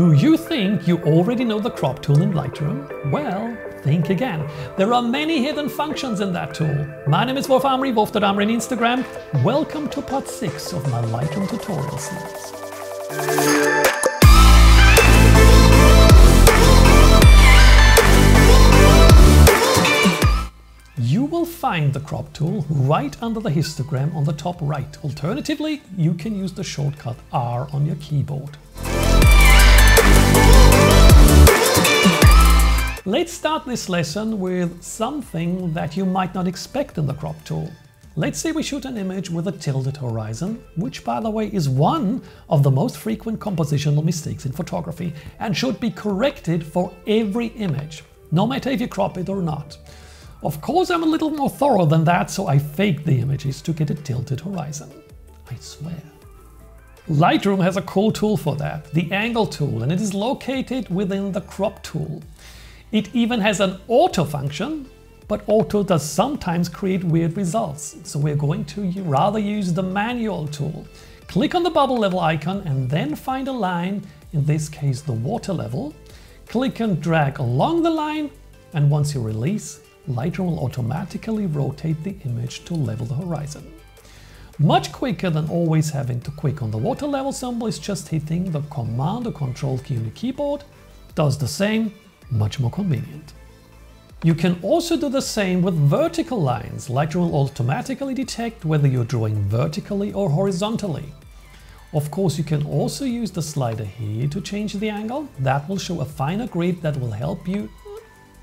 Do you think you already know the crop tool in Lightroom? Well, think again. There are many hidden functions in that tool. My name is Wolf Amri, Wolf.amri on Instagram. Welcome to part 6 of my Lightroom tutorial series. You will find the crop tool right under the histogram on the top right. Alternatively, you can use the shortcut R on your keyboard. Let's start this lesson with something that you might not expect in the crop tool. Let's say we shoot an image with a tilted horizon, which by the way is one of the most frequent compositional mistakes in photography and should be corrected for every image, no matter if you crop it or not. Of course I'm a little more thorough than that, so I faked the images to get a tilted horizon. I swear. Lightroom has a cool tool for that, the angle tool, and it is located within the crop tool. It even has an auto function, but auto does sometimes create weird results, so we're going to rather use the manual tool. Click on the bubble level icon and then find a line, in this case the water level. Click and drag along the line, and once you release, Lightroom will automatically rotate the image to level the horizon. Much quicker than always having to click on the water level symbol is just hitting the Command or Control key on your keyboard. Does the same, much more convenient. You can also do the same with vertical lines. Lightroom will automatically detect whether you're drawing vertically or horizontally. Of course, you can also use the slider here to change the angle. That will show a finer grid that will help you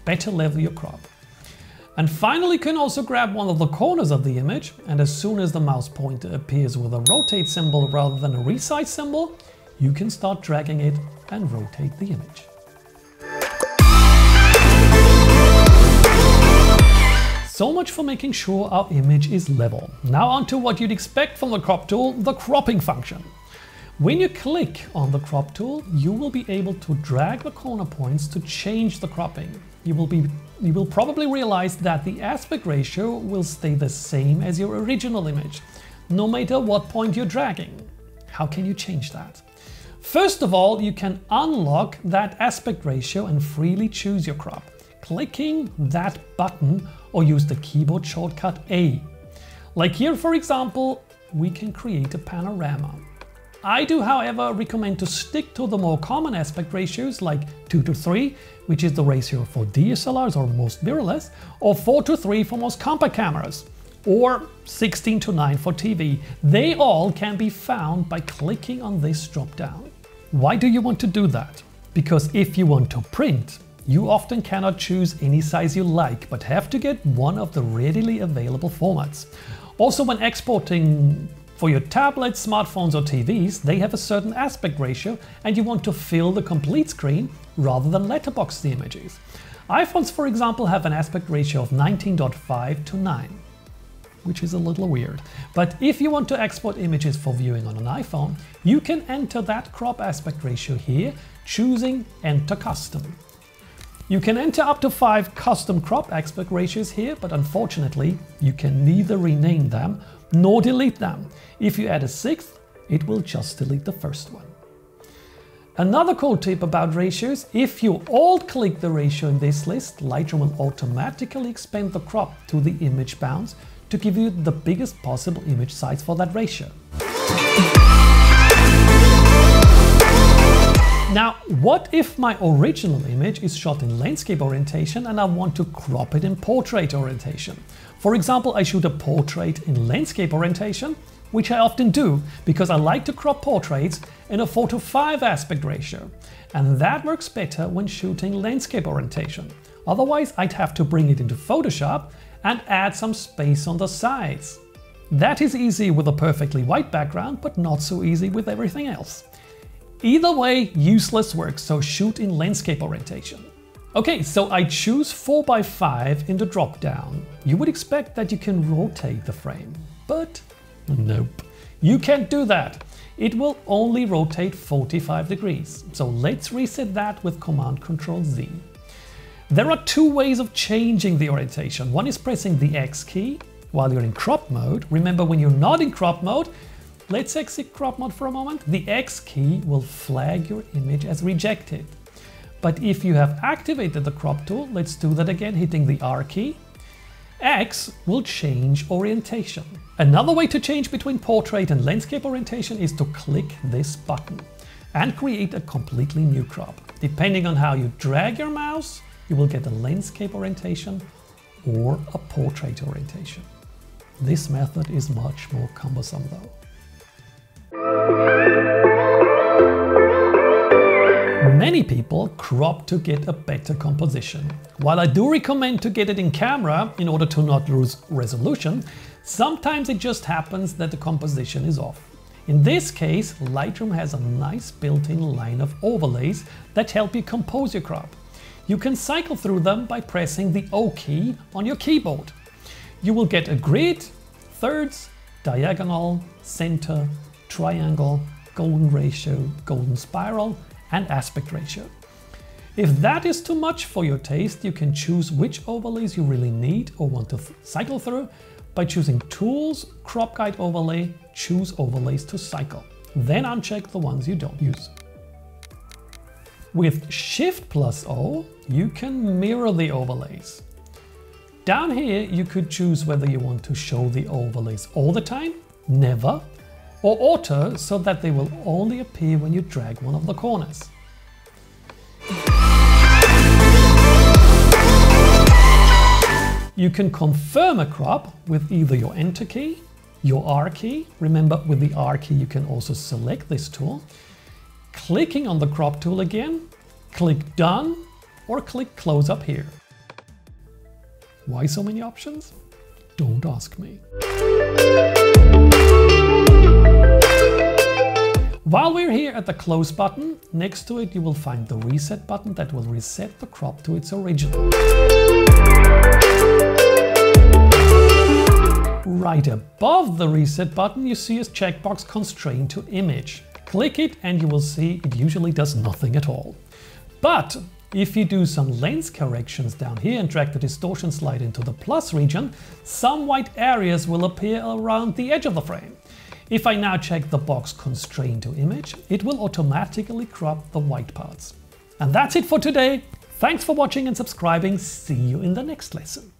better level your crop. And finally, you can also grab one of the corners of the image, and as soon as the mouse pointer appears with a rotate symbol rather than a resize symbol, you can start dragging it and rotate the image. So much for making sure our image is level. Now onto what you'd expect from the crop tool, the cropping function. When you click on the crop tool, you will be able to drag the corner points to change the cropping. You will, be, you will probably realize that the aspect ratio will stay the same as your original image, no matter what point you're dragging. How can you change that? First of all, you can unlock that aspect ratio and freely choose your crop, clicking that button or use the keyboard shortcut A. Like here, for example, we can create a panorama. I do, however, recommend to stick to the more common aspect ratios like 2 to 3, which is the ratio for DSLRs or most mirrorless, or 4 to 3 for most compact cameras, or 16 to 9 for TV. They all can be found by clicking on this drop down. Why do you want to do that? Because if you want to print, you often cannot choose any size you like, but have to get one of the readily available formats. Also, when exporting for your tablets, smartphones or TVs, they have a certain aspect ratio and you want to fill the complete screen rather than letterbox the images. iPhones, for example, have an aspect ratio of 19.5 to 9, which is a little weird. But if you want to export images for viewing on an iPhone, you can enter that crop aspect ratio here, choosing Enter Custom. You can enter up to five custom crop aspect ratios here, but unfortunately, you can neither rename them nor delete them. If you add a sixth, it will just delete the first one. Another cool tip about ratios, if you alt-click the ratio in this list, Lightroom will automatically expand the crop to the image bounds to give you the biggest possible image size for that ratio. Now, what if my original image is shot in landscape orientation and I want to crop it in portrait orientation? For example, I shoot a portrait in landscape orientation, which I often do because I like to crop portraits in a 4 to 5 aspect ratio. And that works better when shooting landscape orientation. Otherwise, I'd have to bring it into Photoshop and add some space on the sides. That is easy with a perfectly white background, but not so easy with everything else. Either way, useless work, so shoot in landscape orientation. Okay, so I choose 4x5 in the drop down. You would expect that you can rotate the frame, but nope. You can't do that. It will only rotate 45 degrees. So let's reset that with Command Control Z. There are two ways of changing the orientation. One is pressing the X key while you're in crop mode. Remember when you're not in crop mode, Let's exit crop mode for a moment. The X key will flag your image as rejected. But if you have activated the crop tool, let's do that again, hitting the R key. X will change orientation. Another way to change between portrait and landscape orientation is to click this button and create a completely new crop. Depending on how you drag your mouse, you will get a landscape orientation or a portrait orientation. This method is much more cumbersome though. Many people crop to get a better composition. While I do recommend to get it in camera in order to not lose resolution, sometimes it just happens that the composition is off. In this case, Lightroom has a nice built-in line of overlays that help you compose your crop. You can cycle through them by pressing the O key on your keyboard. You will get a grid, thirds, diagonal, center, triangle, golden ratio, golden spiral, and aspect ratio. If that is too much for your taste, you can choose which overlays you really need or want to cycle through by choosing Tools, Crop Guide Overlay, Choose Overlays to cycle. Then uncheck the ones you don't use. With Shift plus O, you can mirror the overlays. Down here, you could choose whether you want to show the overlays all the time, never, or auto so that they will only appear when you drag one of the corners. You can confirm a crop with either your Enter key, your R key. Remember, with the R key, you can also select this tool. Clicking on the crop tool again, click Done, or click Close up here. Why so many options? Don't ask me. While we're here at the close button, next to it you will find the reset button that will reset the crop to its original. Right above the reset button you see a checkbox constrained to image. Click it and you will see it usually does nothing at all. But if you do some lens corrections down here and drag the distortion slide into the plus region, some white areas will appear around the edge of the frame. If I now check the box constrain to image, it will automatically crop the white parts. And that's it for today. Thanks for watching and subscribing. See you in the next lesson.